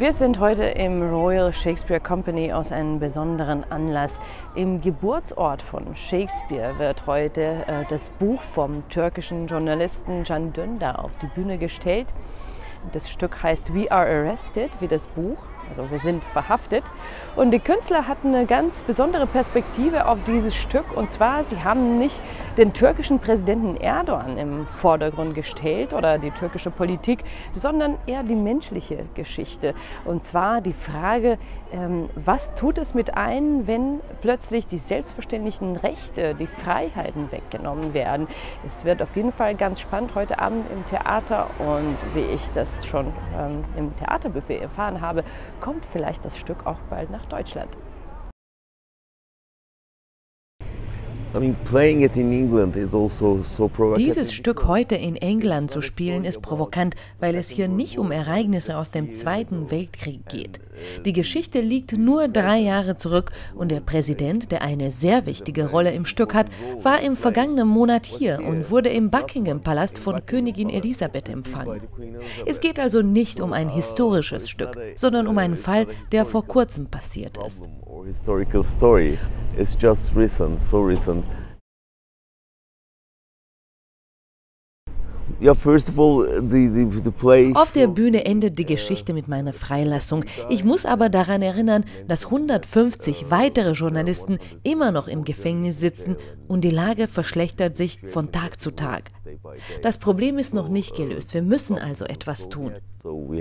Wir sind heute im Royal Shakespeare Company aus einem besonderen Anlass. Im Geburtsort von Shakespeare wird heute äh, das Buch vom türkischen Journalisten Can Dündar auf die Bühne gestellt. Das Stück heißt We Are Arrested, wie das Buch. Also wir sind verhaftet. Und die Künstler hatten eine ganz besondere Perspektive auf dieses Stück. Und zwar, sie haben nicht den türkischen Präsidenten Erdogan im Vordergrund gestellt oder die türkische Politik, sondern eher die menschliche Geschichte. Und zwar die Frage, ähm, was tut es mit einem, wenn plötzlich die selbstverständlichen Rechte, die Freiheiten weggenommen werden. Es wird auf jeden Fall ganz spannend heute Abend im Theater. Und wie ich das schon ähm, im Theaterbuffet erfahren habe, kommt vielleicht das Stück auch bald nach Deutschland. Dieses Stück heute in England zu spielen ist provokant, weil es hier nicht um Ereignisse aus dem Zweiten Weltkrieg geht. Die Geschichte liegt nur drei Jahre zurück und der Präsident, der eine sehr wichtige Rolle im Stück hat, war im vergangenen Monat hier und wurde im Buckingham-Palast von Königin Elisabeth empfangen. Es geht also nicht um ein historisches Stück, sondern um einen Fall, der vor kurzem passiert ist. It's just recent, so recent. Auf der Bühne endet die Geschichte mit meiner Freilassung. Ich muss aber daran erinnern, dass 150 weitere Journalisten immer noch im Gefängnis sitzen und die Lage verschlechtert sich von Tag zu Tag. Das Problem ist noch nicht gelöst. Wir müssen also etwas tun. Uh,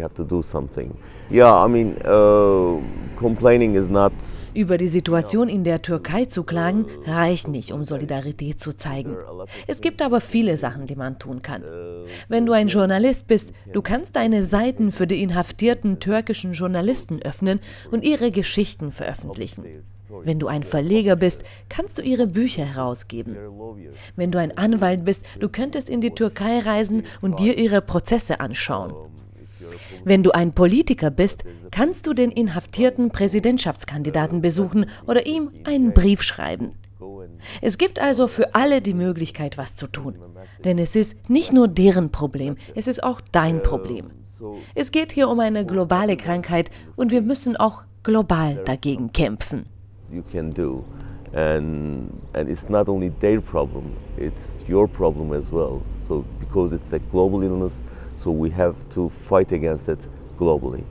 über die Situation in der Türkei zu klagen, reicht nicht, um Solidarität zu zeigen. Es gibt aber viele Sachen, die man tun kann. Wenn du ein Journalist bist, du kannst deine Seiten für die inhaftierten türkischen Journalisten öffnen und ihre Geschichten veröffentlichen. Wenn du ein Verleger bist, kannst du ihre Bücher herausgeben. Wenn du ein Anwalt bist, du könntest in die Türkei reisen und dir ihre Prozesse anschauen. Wenn du ein Politiker bist, kannst du den inhaftierten Präsidentschaftskandidaten besuchen oder ihm einen Brief schreiben. Es gibt also für alle die Möglichkeit, was zu tun. Denn es ist nicht nur deren Problem, es ist auch dein Problem. Es geht hier um eine globale Krankheit und wir müssen auch global dagegen kämpfen. And, and it's not only their problem, it's your problem as well. So because it's a global illness, So we have to fight against it globally.